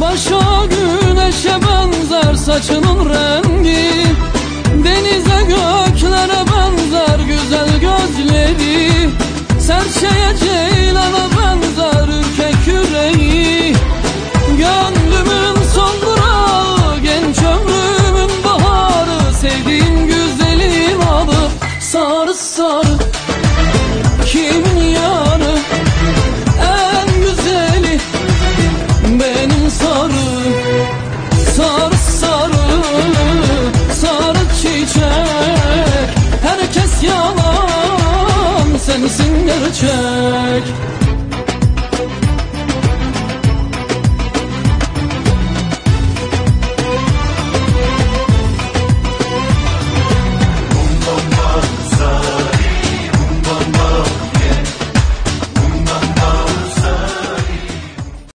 Başa güneşe benzer saçının rengi. Denize göklere benzer güzel gözleri. Serçeye ceylana benzer ürkek yüreği Gönlümün son durağı genç ömrümün baharı. Sevdiğim güzelim adı sarı sarı. sensin gerçek